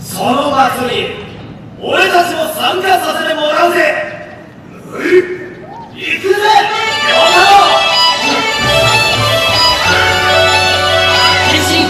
その祭り俺たちも参加させてもらうぜ。行くぜ陽太郎。変身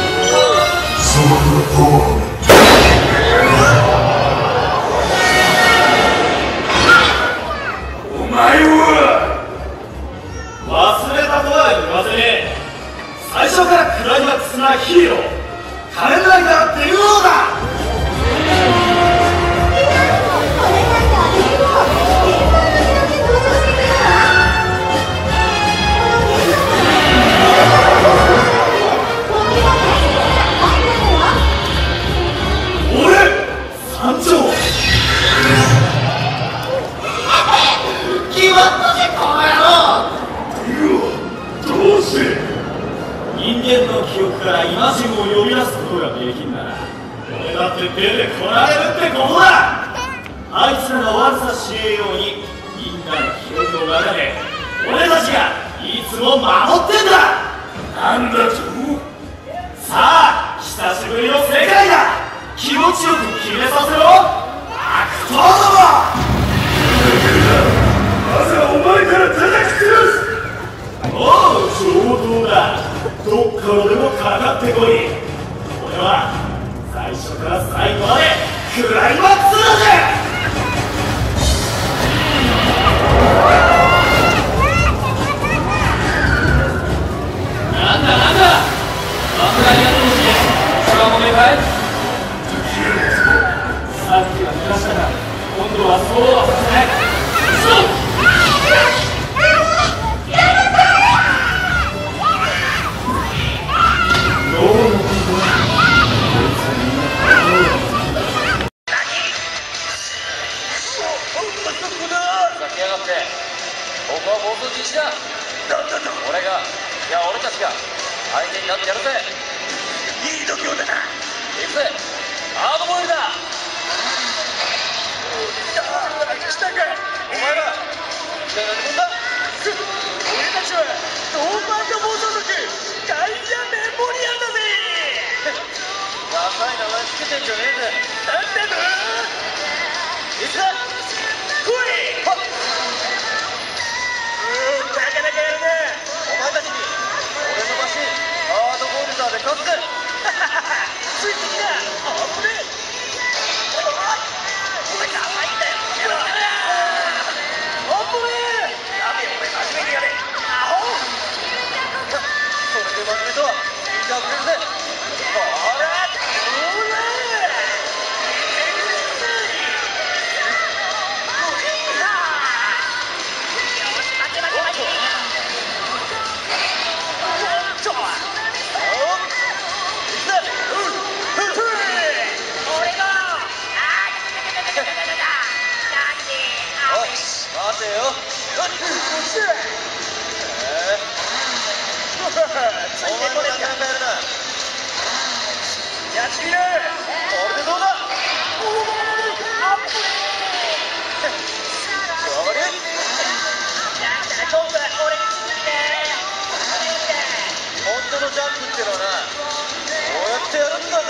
イマジンを呼び出すことができんなら俺だって出てこられるってことだ。あいつらが悪さしねえようにみんなの記憶の中で俺たちがいつも守ってんだ。なんだとさあ久しぶりの世界だ。気持ちよく決めさせろ。悪党ども。まずはお前から叩き潰すってこい俺は最初から最後までクライマックスだぜ。さっきは濡らしたが今度はそうはさせないそう。いい度胸だな行くぜハードボイルだしたかお前ら何者だ俺たちはノーマンド暴走族ダイヤメモリアルだぜダサい名前つけてんじゃね。えぜなんだといつだ来いはっうーんなかなかやるねお前たちに俺のマシンハードボイルダーで勝つぜついてきなあぶねえ。待てよ。お前もなかなかやるなやってみるこれでどうだ本当のジャンプってのはなこうやってやるんだぜ